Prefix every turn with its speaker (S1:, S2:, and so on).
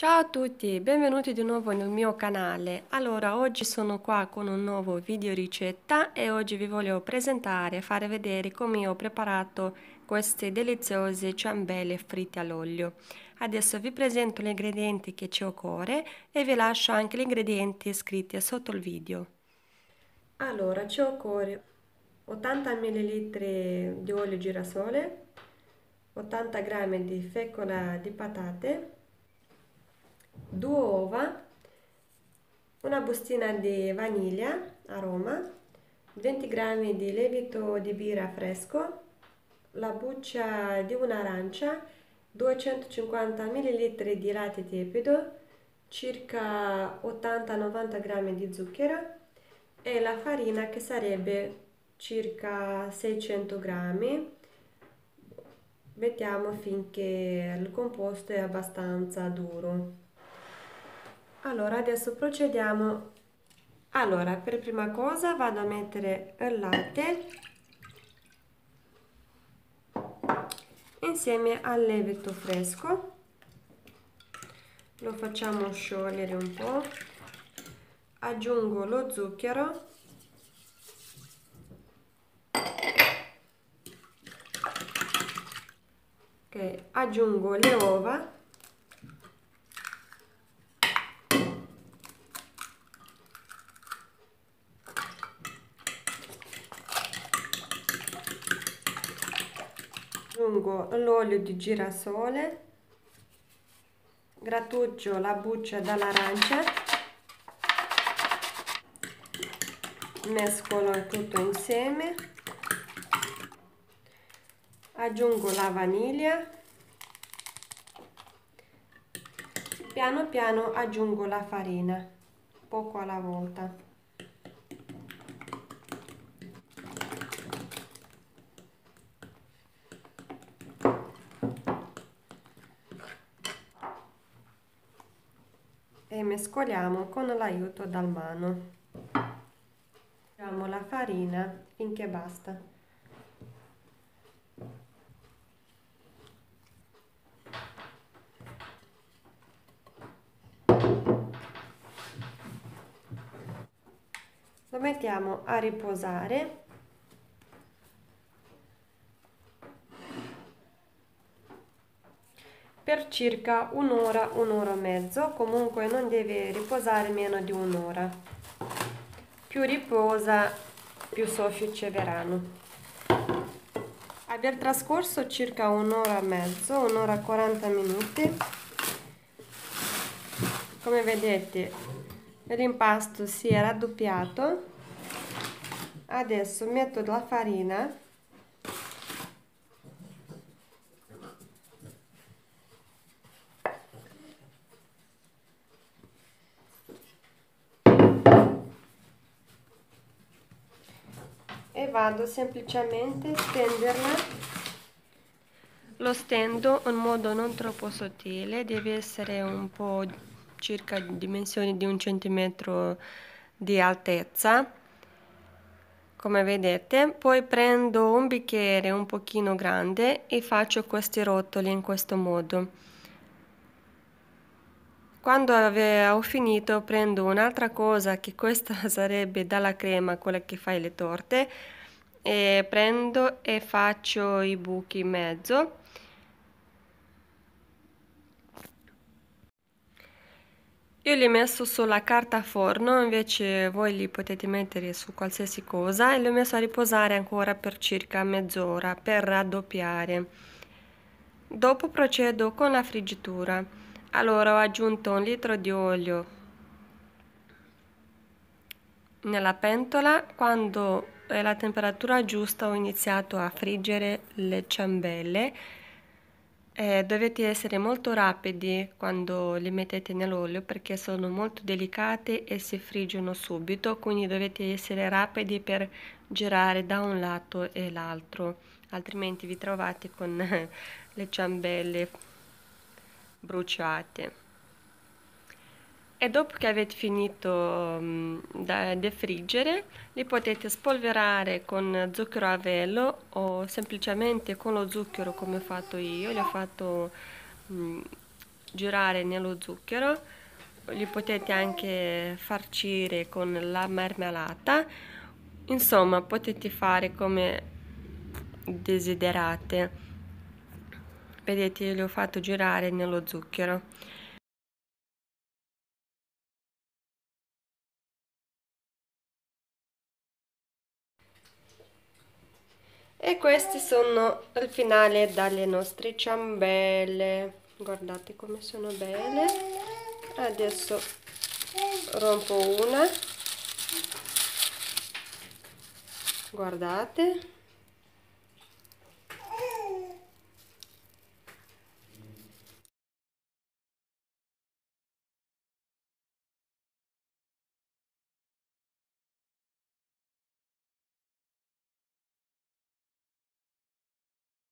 S1: Ciao a tutti, benvenuti di nuovo nel mio canale. Allora, oggi sono qua con un nuovo video ricetta e oggi vi voglio presentare e fare vedere come ho preparato queste deliziose ciambelle fritte all'olio. Adesso vi presento gli ingredienti che ci occorre e vi lascio anche gli ingredienti scritti sotto il video. Allora, ci occorre 80 ml di olio girasole, 80 g di fecola di patate, due uova, una bustina di vaniglia a Roma, 20 g di lievito di birra fresco, la buccia di un'arancia, 250 ml di latte tiepido, circa 80-90 g di zucchero e la farina che sarebbe circa 600 g mettiamo finché il composto è abbastanza duro allora adesso procediamo. Allora per prima cosa vado a mettere il latte insieme al lievito fresco. Lo facciamo sciogliere un po' aggiungo lo zucchero. Ok aggiungo le uova aggiungo l'olio di girasole grattuccio la buccia dall'arancia mescolo tutto insieme aggiungo la vaniglia piano piano aggiungo la farina poco alla volta mescoliamo con l'aiuto dal mano. Mettiamo la farina finché basta. Lo mettiamo a riposare per circa un'ora, un'ora e mezzo, comunque non deve riposare meno di un'ora. Più riposa, più soffici verranno. Aver trascorso circa un'ora e mezzo, un'ora e 40 minuti, come vedete l'impasto si è raddoppiato, adesso metto la farina e vado semplicemente a stenderla. Lo stendo in modo non troppo sottile deve essere un po' circa dimensioni di un centimetro di altezza. Come vedete poi prendo un bicchiere un pochino grande e faccio questi rotoli in questo modo quando ho finito prendo un'altra cosa che questa sarebbe dalla crema, quella che fai le torte, e prendo e faccio i buchi in mezzo. Io li ho messo sulla carta forno, invece voi li potete mettere su qualsiasi cosa e li ho messo a riposare ancora per circa mezz'ora per raddoppiare. Dopo procedo con la friggitura allora ho aggiunto un litro di olio nella pentola. Quando è la temperatura giusta ho iniziato a friggere le ciambelle. Eh, dovete essere molto rapidi quando le mettete nell'olio perché sono molto delicate e si friggono subito quindi dovete essere rapidi per girare da un lato e l'altro altrimenti vi trovate con le ciambelle bruciate. E dopo che avete finito um, di friggere li potete spolverare con zucchero a velo o semplicemente con lo zucchero come ho fatto io, li ho fatto girare nello zucchero. Li potete anche farcire con la marmellata. Insomma potete fare come desiderate vedete li ho fatto girare nello zucchero. E questi sono il finale dalle nostre ciambelle. Guardate come sono belle. Adesso rompo una. Guardate